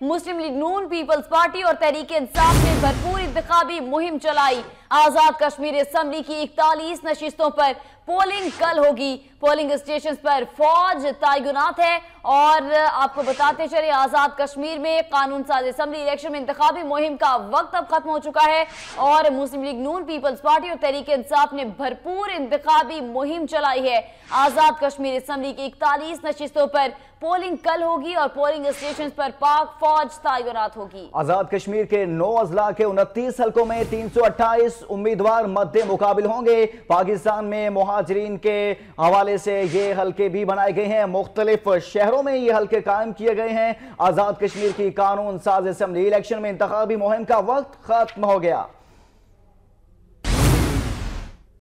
Muslim League Noon Peoples Party और तहरीक इंसाफ ने भरपूर इंतबी मुहिम चलाई। आज़ाद कश्मीर असम्बली की इकतालीस नशिस्तों पर पोलिंग कल होगी। पोलिंग स्टेशन पर फौज तयनात है और आपको बताते चले, आज़ाद कश्मीर में कानून साज असम्बली इलेक्शन में इंतबी मुहिम का वक्त अब खत्म हो चुका है और Muslim League Noon Peoples Party और तहरीक इंसाफ ने भरपूर इंतबी मुहिम चलाई है। आज़ाद कश्मीर असम्बली की इकतालीस नशिस्तों पर पोलिंग कल होगी और पोलिंग स्टेशन पर पाक फौज तयनात होगी। आज़ाद कश्मीर के नौ अजला के उनतीस हल्कों में तीन सौ अट्ठाईस उम्मीदवार मध्य मुकाबिल होंगे। पाकिस्तान में महाजरीन के हवाले से ये हल्के भी बनाए गए हैं। मुख्तलिफ़ शहरों में ये हल्के कायम किए गए हैं। आज़ाद कश्मीर की कानून साज असम्बली इलेक्शन में इंतबी मुहिम का वक्त खत्म हो गया।